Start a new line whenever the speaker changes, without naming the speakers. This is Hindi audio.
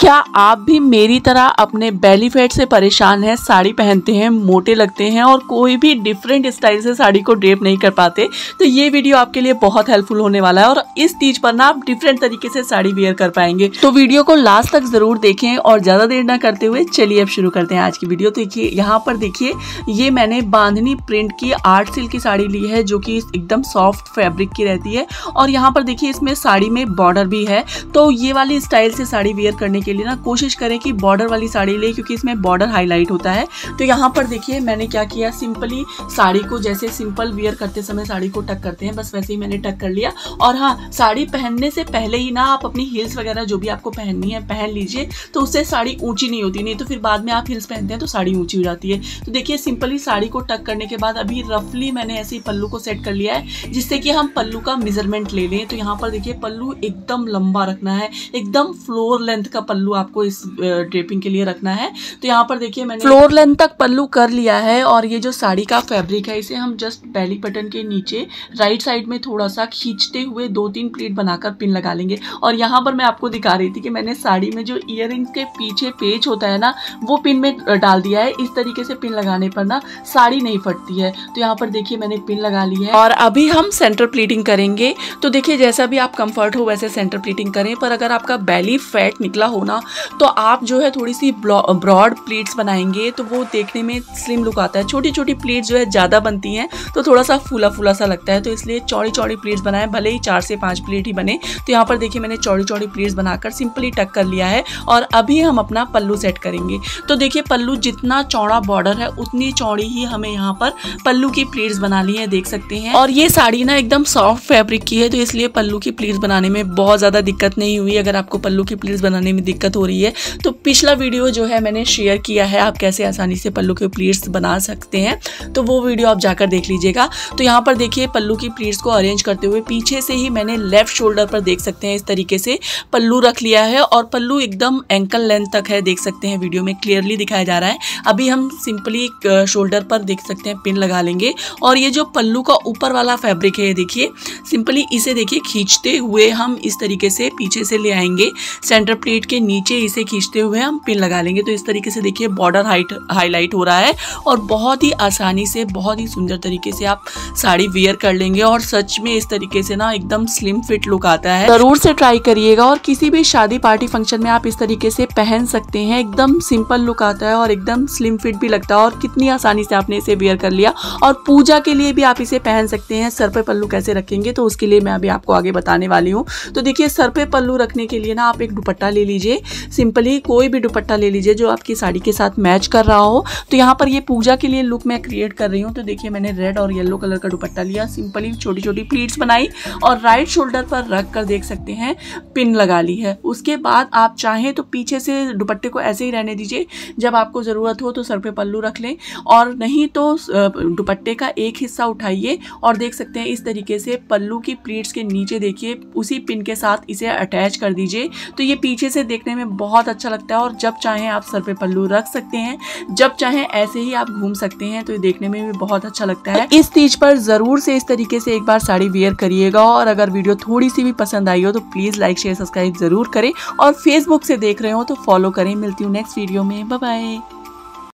क्या आप भी मेरी तरह अपने बेली फैट से परेशान हैं, साड़ी पहनते हैं, मोटे लगते हैं और कोई भी डिफरेंट स्टाइल से साड़ी को ड्रेप नहीं कर पाते? तो ये वीडियो आपके लिए बहुत हेल्पफुल होने वाला है और इस तीज पर ना आप डिफरेंट तरीके से साड़ी वेयर कर पाएँगे। तो वीडियो को लास्ट तक ज़रूर देखें और ज़्यादा देर ना करते हुए चलिए अब शुरू करते हैं आज की वीडियो देखिए, यहाँ पर देखिए, ये मैंने बांधनी प्रिंट की आर्ट सिल्क की साड़ी ली है जो की एकदम सॉफ्ट फेब्रिक की रहती है और यहाँ पर देखिए, इसमें साड़ी में बॉर्डर भी है। तो ये वाली स्टाइल से साड़ी वेयर करने के लिए ना कोशिश करें कि बॉर्डर वाली साड़ी ले, क्योंकि इसमें बॉर्डर हाईलाइट होता है। तो यहाँ पर देखिए, मैंने क्या किया सिंपली साड़ी को जैसे सिंपल वेयर करते समय साड़ी को टक करते हैं, बस वैसे ही मैंने टक कर लिया। और हाँ साड़ी पहनने से पहले ही ना आप अपनी हिल्स वगैरह जो भी आपको पहननी है, पहन लीजिए तो उससे साड़ी ऊँची नहीं होती, नहीं तो फिर बाद में आप हिल्स पहनते हैं तो साड़ी ऊँची हो जाती है। तो देखिए सिंपली साड़ी को टक करने के बाद अभी रफली मैंने ऐसे ही पल्लू को सेट कर लिया है, जिससे कि हम पल्लू का मेज़रमेंट ले लें। तो यहाँ पर देखिए, पल्लू एकदम लंबा रखना है, एकदम फ्लोर लेंथ का पल्लू आपको इस ड्रेपिंग के लिए रखना है। तो यहाँ पर देखिए मैंने फ्लोर लेंथ तक पल्लू कर लिया है और ये जो साड़ी का फैब्रिक है, इसे हम जस्ट बैली बटन के नीचे राइट साइड में थोड़ा सा खींचते हुए दो तीन प्लेट बनाकर पिन लगा लेंगे। और यहाँ पर मैं आपको दिखा रही थी कि मैंने साड़ी में जो इयर के पीछे पेज होता है ना, वो पिन में डाल दिया है। इस तरीके से पिन लगाने पर ना साड़ी नहीं फटती है। तो यहाँ पर देखिए मैंने पिन लगा ली है। और अभी हम सेंटर प्लीटिंग करेंगे। तो देखिए जैसा भी आप कंफर्ट हो, वैसे सेंटर प्लीटिंग करें। पर अगर आपका बैली फैट निकला हो ना तो आप जो है थोड़ी सी ब्रॉड प्लेट्स बनाएँगे तो वो देखने में स्लिम लुक आता है। छोटी छोटी प्लेट्स जो है ज़्यादा बनती हैं तो थोड़ा सा फूला फूला सा लगता है तो इसलिए चौड़ी चौड़ी प्लेट्स बनाएँ, भले ही चार से पाँच प्लेट ही बने। तो यहाँ पर देखिए मैंने चौड़ी चौड़ी प्लेट्स बनाकर सिंपली टक कर लिया है और अभी हम अपना पल्लू सेट करेंगे। तो देखिए पल्लू जितना चौड़ा बॉर्डर है, उतनी चौड़ी ही हमें यहाँ पर पल्लू की प्लेट्स बना ली है, देख सकते हैं। और ये साड़ी ना एकदम सॉफ्ट फैब्रिक की है तो इसलिए पल्लू की प्लेट्स बनाने में बहुत ज़्यादा दिक्कत नहीं हुई, अगर आपको पल्लू की प्लेट्स बनाने में दिक्कत हो रही है। तो पिछला वीडियो जो है मैंने शेयर किया है, आप कैसे आसानी से पल्लू के प्लीट्स बना सकते हैं तो वो वीडियो आप जाकर देख लीजिएगा। तो यहाँ पर देखिए, पल्लू की प्लीट्स को अरेंज करते हुए पीछे से ही मैंने लेफ़्ट शोल्डर पर देख सकते हैं, इस तरीके से पल्लू रख लिया है और पल्लू एकदम एंकल लेंथ तक है, देख सकते हैं वीडियो में क्लियरली दिखाया जा रहा है। अभी हम सिंपली शोल्डर पर देख सकते हैं पिन लगा लेंगे। और ये जो पल्लू का ऊपर वाला फैब्रिक है, देखिए सिंपली इसे देखिए, खींचते हुए हम इस तरीके से पीछे से ले आएँगे। सेंटर प्लेट के नीचे इसे खींचते हुए हम पिन लगा लेंगे। तो इस तरीके से देखिए बॉर्डर हाइट हाईलाइट हो रहा है और बहुत ही आसानी से, बहुत ही सुंदर तरीके से आप साड़ी वेयर कर लेंगे और सच में इस तरीके से ना एकदम स्लिम फिट लुक आता है। ज़रूर से ट्राई करिएगा और किसी भी शादी पार्टी फ़ंक्शन में आप इस तरीके से पहन सकते हैं। एकदम सिंपल लुक आता है और एकदम स्लिम फिट भी लगता है और कितनी आसानी से आपने इसे वेयर कर लिया। और पूजा के लिए भी आप इसे पहन सकते हैं। सर पे पल्लू कैसे रखेंगे तो उसके लिए मैं अभी आपको आगे बताने वाली हूँ। तो देखिए सर पे पल्लू रखने के लिए ना आप एक दुपट्टा ले लीजिए। सिंपली कोई भी दुपट्टा ले लीजिए जो आपकी साड़ी के साथ मैच कर रहा हो। तो यहाँ पर ये पूजा के लिए लुक मैं क्रिएट कर रही हूँ। तो देखिए मैंने रेड और येलो कलर का दुपट्टा लिया। सिंपली छोटी छोटी प्लीट्स बनाई और राइट शोल्डर पर रख कर देख सकते हैं पिन लगा ली है। उसके बाद आप चाहें तो पीछे से दुपट्टे को ऐसे ही रहने दीजिए। जब आपको ज़रूरत हो तो सर पे पल्लू रख लें और नहीं तो दुपट्टे का एक हिस्सा उठाइए और देख सकते हैं इस तरीके से पल्लू की प्लीट्स के नीचे देखिए, उसी पिन के साथ इसे अटैच कर दीजिए। तो ये पीछे से देखने में बहुत अच्छा लगता है और जब चाहें आप सर पे पल्लू रख सकते हैं, जब चाहें ऐसे ही आप घूम सकते हैं तो ये देखने में भी बहुत अच्छा लगता है। इस तीज पर ज़रूर से इस तरीके से एक बार साड़ी वेयर करिएगा और अगर वीडियो थोड़ी सी भी पसंद आई हो तो प्लीज़ लाइक शेयर सब्सक्राइब ज़रूर करें और फेसबुक से देख रहे हो तो फॉलो करें। मिलती हूँ नेक्स्ट वीडियो में। बाय